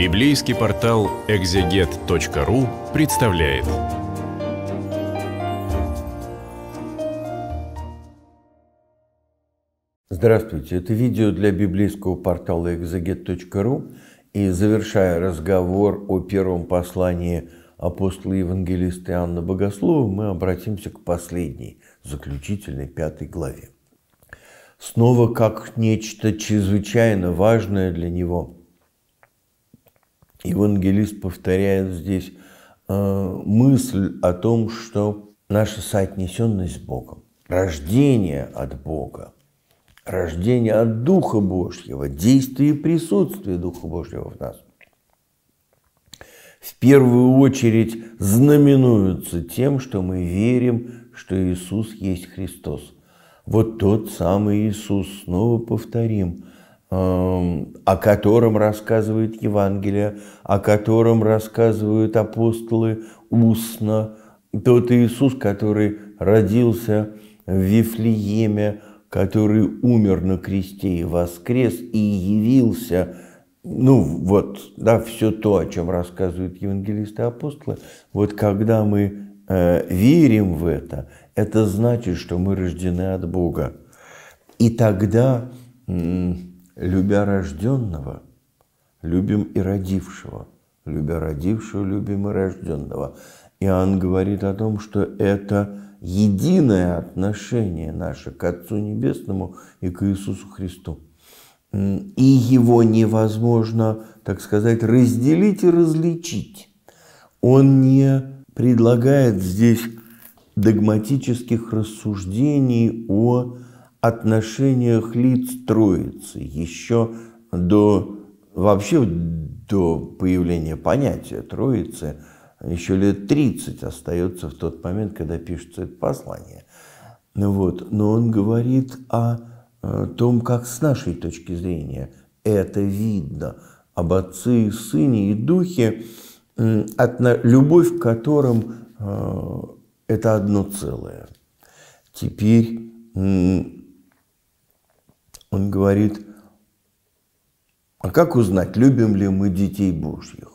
Библейский портал экзегет.ру представляет. Здравствуйте, это видео для библейского портала экзегет.ру и завершая разговор о первом послании апостола евангелиста Иоанна Богослова, мы обратимся к последней, заключительной пятой главе. Снова как нечто чрезвычайно важное для него. Евангелист повторяет здесь э, мысль о том, что наша соотнесенность с Богом, рождение от Бога, рождение от Духа Божьего, действие и присутствие Духа Божьего в нас – в первую очередь знаменуются тем, что мы верим, что Иисус есть Христос. Вот тот самый Иисус, снова повторим, о котором рассказывает Евангелие, о котором рассказывают апостолы устно. Тот Иисус, который родился в Вифлееме, который умер на кресте и воскрес и явился – ну вот, да, все то, о чем рассказывают евангелисты и апостолы, вот когда мы э, верим в это, это значит, что мы рождены от Бога. И тогда, э, любя рожденного, любим и родившего. Любя родившего, любим и рожденного. Иоанн говорит о том, что это единое отношение наше к Отцу Небесному и к Иисусу Христу и его невозможно, так сказать, разделить и различить. Он не предлагает здесь догматических рассуждений о отношениях лиц Троицы еще до вообще до появления понятия Троицы еще лет 30 остается в тот момент, когда пишется это послание. Вот. Но он говорит о о том, как с нашей точки зрения это видно, об Отце и Сыне и Духе, любовь к которым э, это одно целое. Теперь он говорит, а как узнать, любим ли мы детей Божьих?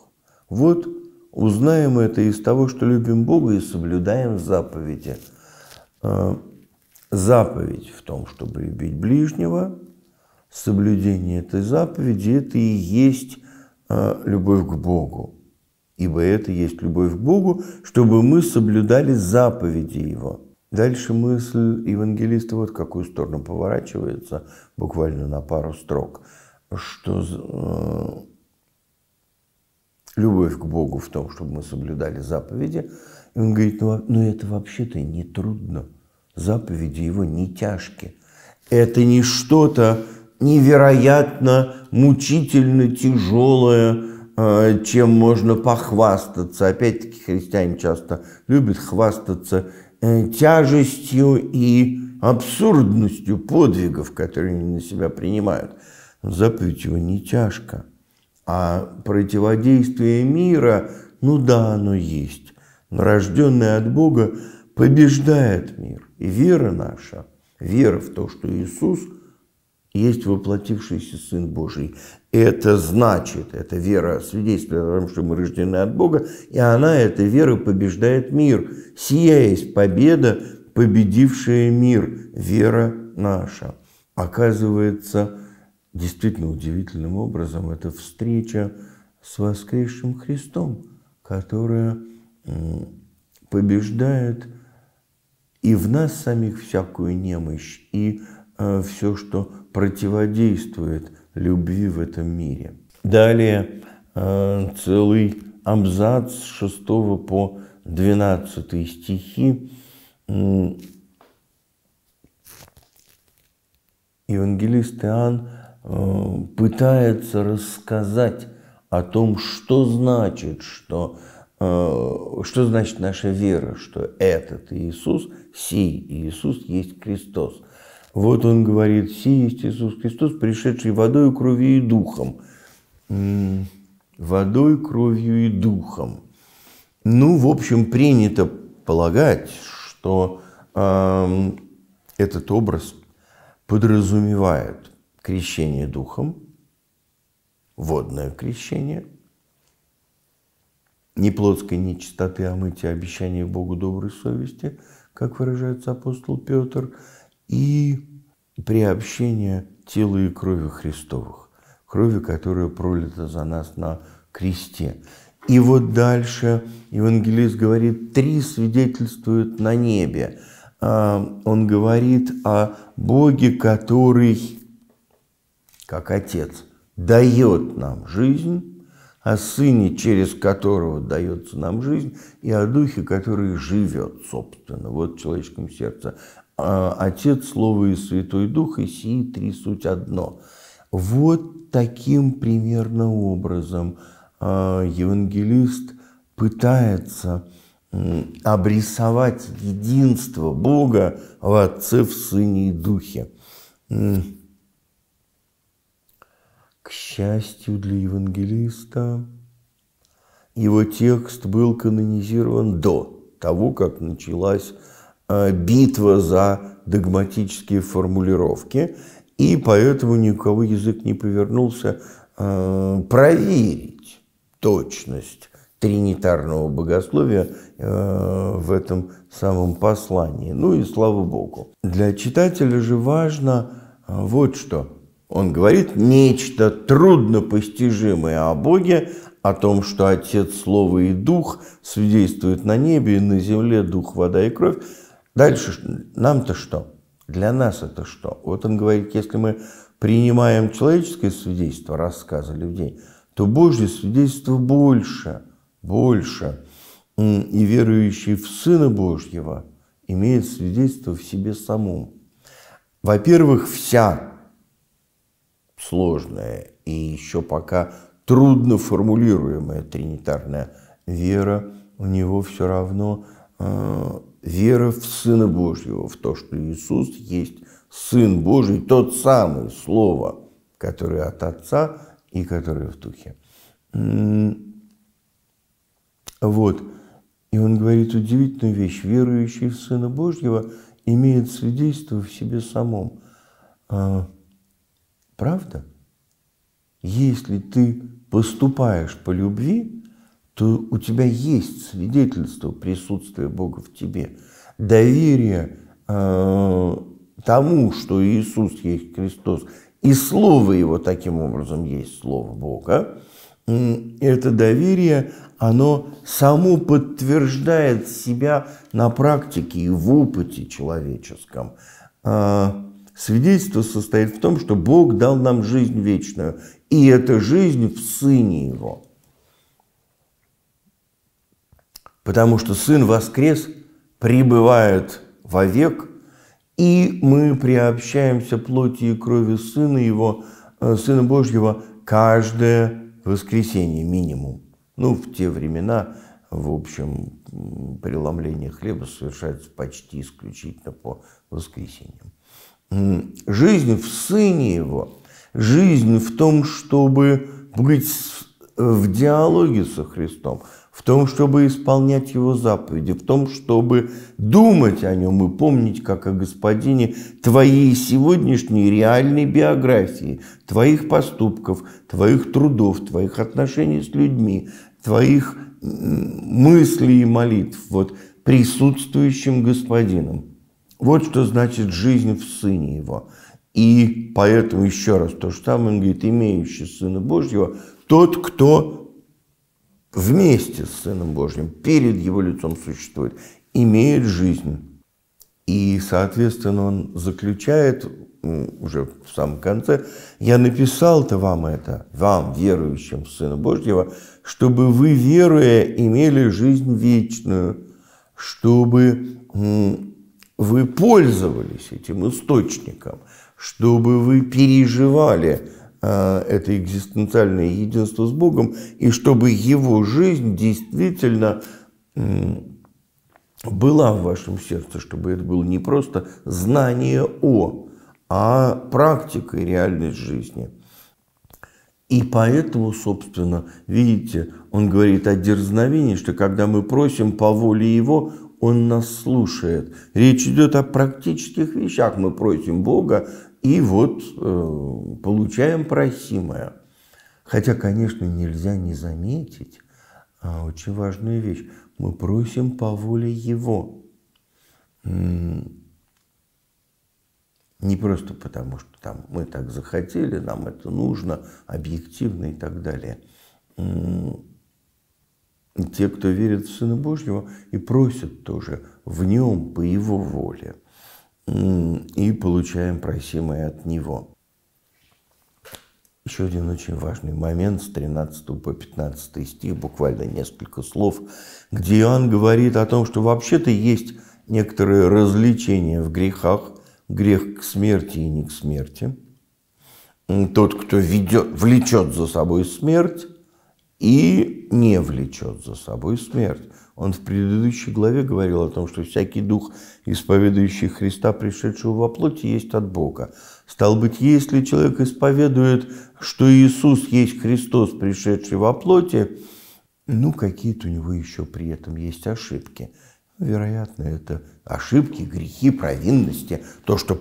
Вот узнаем это из того, что любим Бога и соблюдаем заповеди. Э, заповедь в том, чтобы любить ближнего, соблюдение этой заповеди – это и есть а, любовь к Богу. Ибо это есть любовь к Богу, чтобы мы соблюдали заповеди Его. Дальше мысль евангелиста вот в какую сторону поворачивается, буквально на пару строк, что э, любовь к Богу в том, чтобы мы соблюдали заповеди. И он говорит, ну, ну это вообще-то не трудно заповеди его не тяжкие. Это не что-то невероятно мучительно тяжелое, а, чем можно похвастаться. Опять-таки христиане часто любят хвастаться э, тяжестью и абсурдностью подвигов, которые они на себя принимают. Его не тяжко. А противодействие мира, ну да, оно есть. Но рожденное от Бога побеждает мир. И вера наша, вера в то, что Иисус есть воплотившийся Сын Божий. Это значит, это вера свидетельствует о том, что мы рождены от Бога, и она, эта вера, побеждает мир. Сия есть победа, победившая мир, вера наша. Оказывается, действительно удивительным образом, это встреча с воскресшим Христом, которая побеждает и в нас самих всякую немощь, и э, все, что противодействует любви в этом мире. Далее э, целый абзац с 6 по 12 стихи евангелист Иоанн э, пытается рассказать о том, что значит, что Э, что значит наша вера, что этот Иисус, сей Иисус есть Христос. Вот он говорит, сей есть Иисус Христос, пришедший водой, кровью и духом. Водой, кровью и духом. Ну, в общем, принято полагать, что э, этот образ подразумевает крещение духом, водное крещение – не плотской нечистоты, а мытия обещания Богу доброй совести, как выражается апостол Петр, и приобщение тела и крови Христовых, крови, которая пролита за нас на кресте. И вот дальше евангелист говорит, три свидетельствуют на небе. А, он говорит о Боге, который, как Отец, дает нам жизнь, о Сыне, через которого дается нам жизнь, и о Духе, который живет, собственно, вот в человеческом сердце. А, Отец, Слово и Святой Дух, и сии три суть одно. Вот таким примерно образом – а, евангелист пытается обрисовать единство Бога в Отце, в Сыне и Духе. К счастью для евангелиста, его текст был канонизирован до того, как началась битва за догматические формулировки, и поэтому ни у кого язык не повернулся а, проверить точность тринитарного богословия э, в этом самом послании. Ну и слава Богу. Для читателя же важно э, вот что. Он говорит нечто труднопостижимое о Боге, о том, что Отец, Слово и Дух свидетельствуют на небе и на земле Дух, вода и кровь. Дальше нам-то что? Для нас это что? Вот он говорит, если мы принимаем человеческое свидетельство, рассказа людей – то Божье свидетельство больше, больше. И верующий в Сына Божьего имеет свидетельство в себе самом. Во-первых, вся сложная и еще пока трудно формулируемая тринитарная вера, у него все равно э, вера в Сына Божьего, в то, что Иисус есть Сын Божий, тот самый Слово, которое от Отца и которые в духе. Вот. И он говорит удивительную вещь. Верующий в Сына Божьего имеет свидетельство в себе самом. А, правда? Если ты поступаешь по любви, то у тебя есть свидетельство присутствия Бога в тебе. Доверие э, тому, что Иисус есть Христос, и Слово Его таким образом есть Слово Бога, это доверие, оно само подтверждает себя на практике и в опыте человеческом. А, свидетельство состоит в том, что Бог дал нам жизнь вечную, и эта жизнь в Сыне Его. Потому что Сын воскрес, пребывает вовек – и мы приобщаемся плоти и крови Сына Его, э, Сына Божьего, каждое воскресенье минимум. Ну, в те времена, в общем, преломление хлеба совершается почти исключительно по воскресеньям. Жизнь в Сыне Его, жизнь в том, чтобы быть в диалоге со Христом – в том, чтобы исполнять Его заповеди, в том, чтобы думать о Нем и помнить, как о Господине, твоей сегодняшней реальной биографии, твоих поступков, твоих трудов, твоих отношений с людьми, твоих мыслей и молитв, вот присутствующим Господином. Вот что значит жизнь в Сыне Его. И поэтому еще раз то же самое, он говорит, имеющий Сына Божьего, тот, кто вместе с Сыном Божьим, перед Его лицом существует, имеет жизнь. И, соответственно, он заключает уже в самом конце, я написал-то вам это, вам, верующим в Сына Божьего, чтобы вы, веруя, имели жизнь вечную, чтобы вы пользовались этим источником, чтобы вы переживали это экзистенциальное единство с Богом, и чтобы его жизнь действительно была в вашем сердце, чтобы это было не просто знание о, а практика и реальность жизни. И поэтому, собственно, видите, он говорит о дерзновении, что когда мы просим по воле Его, Он нас слушает. Речь идет о практических вещах. Мы просим Бога и вот э, получаем просимое. Хотя, конечно, нельзя не заметить, а, очень важную вещь. Мы просим по воле Его. Не просто потому, что там мы так захотели, нам это нужно, объективно и так далее. Те, кто верит в Сына Божьего, и просят тоже в Нем по Его воле. И получаем просимое от Него. Еще один очень важный момент с 13 по 15 стих, буквально несколько слов, где Иоанн говорит о том, что вообще-то есть некоторые развлечения в грехах, грех к смерти и не к смерти. Тот, кто ведет, влечет за собой смерть и не влечет за собой смерть. Он в предыдущей главе говорил о том, что всякий дух, исповедующий Христа, пришедшего во плоти, есть от Бога. Стал быть, если человек исповедует, что Иисус есть Христос, пришедший во плоти, ну, какие-то у него еще при этом есть ошибки. Вероятно, это ошибки, грехи, провинности, то, что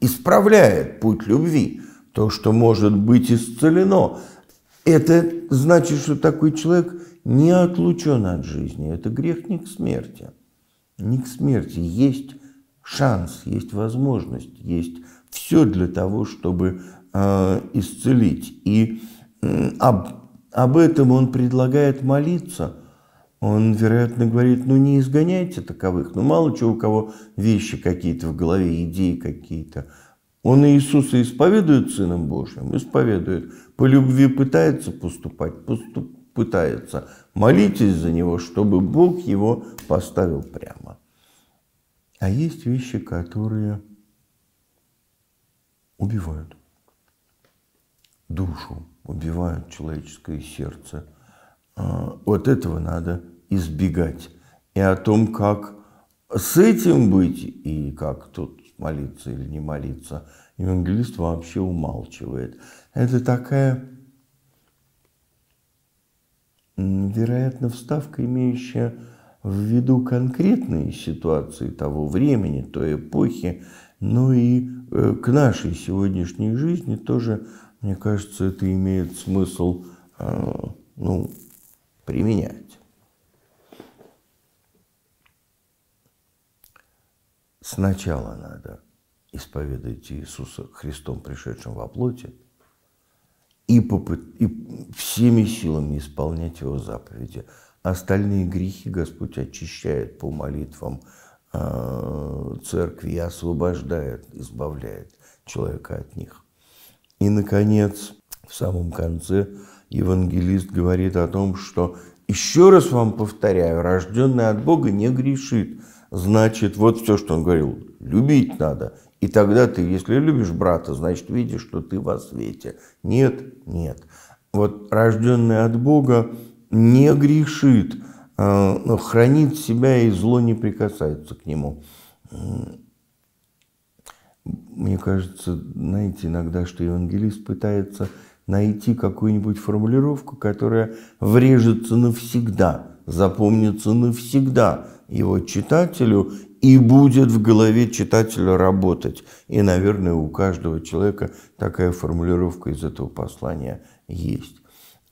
исправляет путь любви, то, что может быть исцелено. Это значит, что такой человек не отлучен от жизни. Это грех не к смерти. Не к смерти. Есть шанс, есть возможность, есть все для того, чтобы э, исцелить. И э, об, об этом он предлагает молиться – он, вероятно, говорит, ну не изгоняйте таковых. Ну мало чего у кого вещи какие-то в голове, идеи какие-то. Он Иисуса исповедует Сыном Божьим, исповедует. По любви пытается поступать, поступ, пытается. Молитесь за него, чтобы Бог его поставил прямо. А есть вещи, которые убивают душу, убивают человеческое сердце – а, вот этого надо избегать. И о том, как с этим быть и как тут молиться или не молиться, евангелист вообще умалчивает. Это такая, вероятно, вставка, имеющая в виду конкретные ситуации того времени, той эпохи, но и э, к нашей сегодняшней жизни тоже, мне кажется, это имеет смысл э, ну, применять. Сначала надо исповедовать Иисуса Христом, пришедшим во плоти, и, попыт... и всеми силами исполнять Его заповеди. Остальные грехи Господь очищает по молитвам э, церкви и освобождает, избавляет человека от них. И, наконец, в самом конце евангелист говорит о том, что еще раз вам повторяю, рожденный от Бога не грешит. Значит, вот все, что он говорил, любить надо. И тогда ты, если любишь брата, значит, видишь, что ты во свете. Нет, нет. Вот рожденный от Бога не грешит, а, но хранит себя и зло не прикасается к нему. Мне кажется, знаете, иногда, что евангелист пытается найти какую-нибудь формулировку, которая врежется навсегда, запомнится навсегда его читателю и будет в голове читателя работать. И, наверное, у каждого человека такая формулировка из этого послания есть.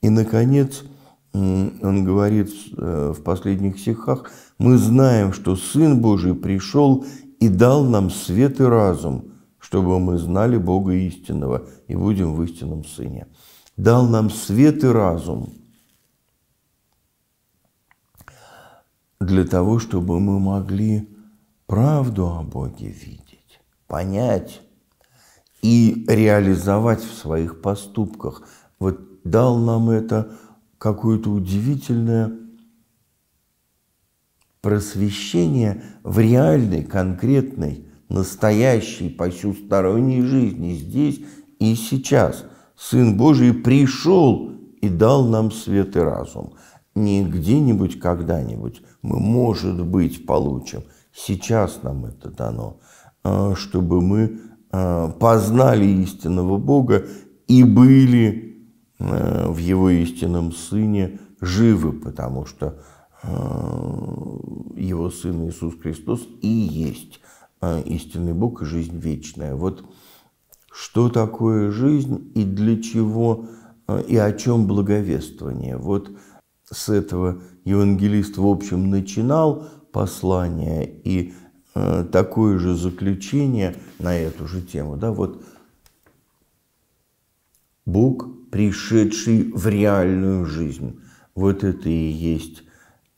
И, наконец, он говорит э, в последних стихах, мы знаем, что Сын Божий пришел и дал нам свет и разум – чтобы мы знали Бога истинного и будем в истинном Сыне. Дал нам свет и разум для того, чтобы мы могли правду о Боге видеть, понять и реализовать в своих поступках. Вот дал нам это какое-то удивительное просвещение в реальной, конкретной настоящей посюсторонней жизни здесь и сейчас. Сын Божий пришел и дал нам свет и разум. Не где-нибудь, когда-нибудь мы, может быть, получим. Сейчас нам это дано, а, чтобы мы а, познали истинного Бога и были а, в Его истинном Сыне живы, потому что Его Сын Иисус Христос и есть истинный Бог и жизнь вечная. Вот что такое жизнь и для чего, и о чем благовествование. Вот с этого евангелист, в общем, начинал послание, и э, такое же заключение на эту же тему. Да, вот Бог, пришедший в реальную жизнь. Вот это и есть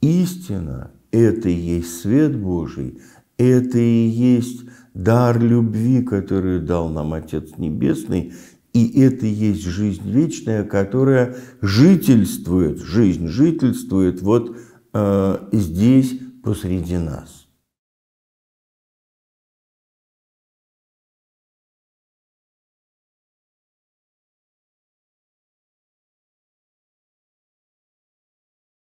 истина, это и есть свет Божий, это и есть дар любви, который дал нам Отец Небесный, и это есть жизнь вечная, которая жительствует, жизнь жительствует вот э, здесь посреди нас.